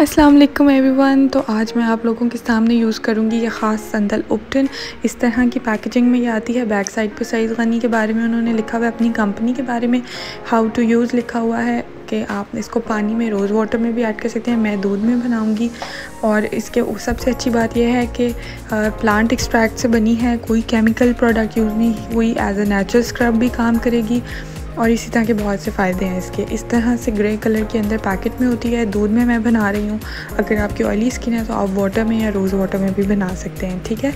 अस्सलाम वालेकुम एवरीवन तो आज मैं आप लोगों के सामने यूज़ करूँगी ये ख़ास संदल उपटन। इस तरह की पैकेजिंग में ये आती है। बैक साइड पे सईद गनी के बारे में उन्होंने लिखा हुआ है। अपनी कंपनी के बारे में हाउ टू यूज़ लिखा हुआ है कि आप इसको पानी में रोज़ वाटर में भी ऐड कर सकते हैं। मैं दूध में बनाऊँगी। और इसके सबसे अच्छी बात यह है कि प्लांट एक्सट्रैक्ट से बनी है। कोई केमिकल प्रोडक्ट यूज़ नहीं हुई। एज अ नेचुरल स्क्रब भी काम करेगी। और इसी तरह के बहुत से फ़ायदे हैं इसके। इस तरह से ग्रे कलर के अंदर पैकेट में होती है, दूध में मैं बना रही हूँ। अगर आपकी ऑयली स्किन है तो आप वाटर में या रोज़ वाटर में भी बना सकते हैं, ठीक है?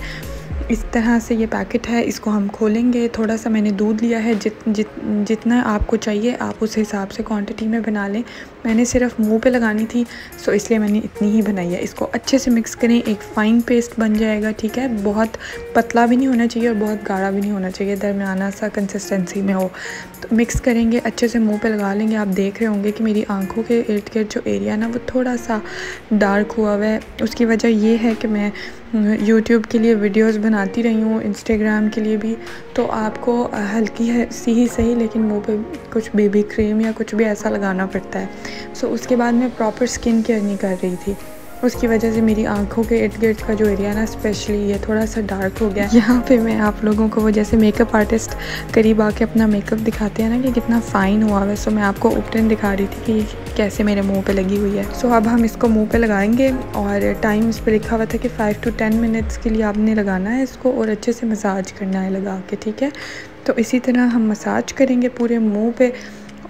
इस तरह से ये पैकेट है, इसको हम खोलेंगे। थोड़ा सा मैंने दूध लिया है, जित जित, जितना आपको चाहिए, आप उस हिसाब से क्वांटिटी में बना लें। मैंने सिर्फ़ मुँह पे लगानी थी सो इसलिए मैंने इतनी ही बनाई है। इसको अच्छे से मिक्स करें, एक फ़ाइन पेस्ट बन जाएगा, ठीक है? बहुत पतला भी नहीं होना चाहिए और बहुत गाढ़ा भी नहीं होना चाहिए, दरमियाना सा कंसिस्टेंसी में हो। तो मिक्स करेंगे, अच्छे से मुँह पर लगा लेंगे। आप देख रहे होंगे कि मेरी आँखों के इर्द गिर्द जो एरिया ना, वो थोड़ा सा डार्क हुआ हुआ है। उसकी वजह ये है कि मैं यूट्यूब के लिए वीडियोस बनाती रही हूँ इंस्टाग्राम के लिए भी तो आपको हल्की है सी ही सही लेकिन मुँह पे कुछ बेबी क्रीम या कुछ भी ऐसा लगाना पड़ता है। सो so, उसके बाद मैं प्रॉपर स्किन केयर नहीं कर रही थी। उसकी वजह से मेरी आँखों के इर्द गिर्द का जो एरिया ना स्पेशली ये थोड़ा सा डार्क हो गया यहाँ पे मैं आप लोगों को वो जैसे मेकअप आर्टिस्ट करीब आके अपना मेकअप दिखाते हैं ना कि कितना फ़ाइन हुआ है सो मैं आपको उपटन दिखा रही थी कि कैसे मेरे मुँह पे लगी हुई है। सो अब हम इसको मुँह पे लगाएँगे और टाइम इस पर लिखा हुआ था कि फ़ाइव टू टेन मिनट्स के लिए आपने लगाना है इसको और अच्छे से मसाज करना है लगा के, ठीक है? तो इसी तरह हम मसाज करेंगे पूरे मुँह पर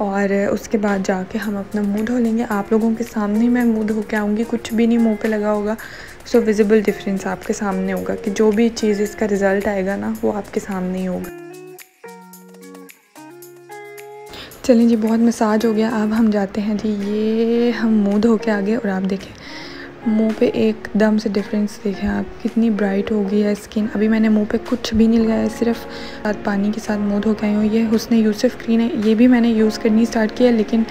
और उसके बाद जाके हम अपना मुँह धो लेंगे। आप लोगों के सामने मैं मुँह धो के आऊँगी, कुछ भी नहीं मुँह पे लगा होगा। सो विजिबल डिफरेंस आपके सामने होगा कि जो भी चीज़ इसका रिज़ल्ट आएगा ना, वो आपके सामने ही होगा। चलें जी, बहुत मसाज हो गया। अब हम जाते हैं जी, ये हम मुँह धो के आगे और आप देखें। मुँह पे एकदम से डिफरेंस देखें आप। कितनी ब्राइट हो गई है स्किन अभी मैंने मुँह पे कुछ भी नहीं लगाया, सिर्फ़ पानी के साथ मुँह धो के आई हूँ। ये हुसन यूसुफ क्रीन है, ये भी मैंने यूज़ करनी स्टार्ट किया लेकिन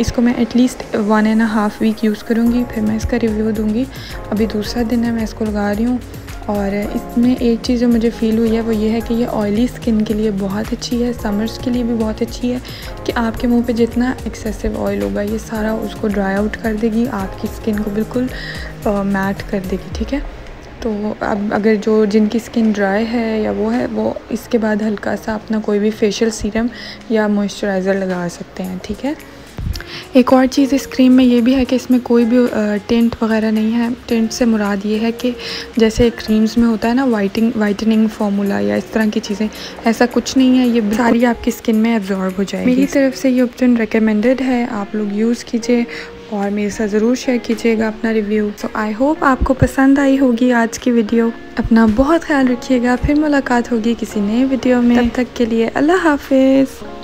इसको मैं at least one and half week use करूँगी, फिर मैं इसका रिव्यू दूँगी। अभी दूसरा दिन है, मैं इसको लगा रही हूँ। और इसमें एक चीज़ जो मुझे फ़ील हुई है, वो ये है कि ये ऑयली स्किन के लिए बहुत अच्छी है समर्स के लिए भी बहुत अच्छी है कि आपके मुँह पे जितना एक्सेसिव ऑयल होगा, ये सारा उसको ड्राई आउट कर देगी, आपकी स्किन को बिल्कुल मैट कर देगी, ठीक है? तो अब अगर जो जिनकी स्किन ड्राई है या वो है, वो इसके बाद हल्का सा अपना कोई भी फेशियल सीरम या मॉइस्चराइज़र लगा सकते हैं, ठीक है? एक और चीज़ इस क्रीम में ये भी है कि इसमें कोई भी टेंट वगैरह नहीं है। टेंट से मुराद ये है कि जैसे क्रीम्स में होता है ना वाइटिंग वाइटनिंग फार्मूला या इस तरह की चीज़ें ऐसा कुछ नहीं है। ये सारी आपकी स्किन में एब्जॉर्ब हो जाएगी। मेरी तरफ़ से ये ऑप्शन रिकमेंडेड है। आप लोग यूज़ कीजिए और मेरे साथ ज़रूर शेयर कीजिएगा अपना रिव्यू सो आई होप आपको पसंद आई होगी आज की वीडियो अपना बहुत ख्याल रखिएगा। फिर मुलाकात होगी किसी नए वीडियो में। तब तक के लिए अल्लाह हाफिज़।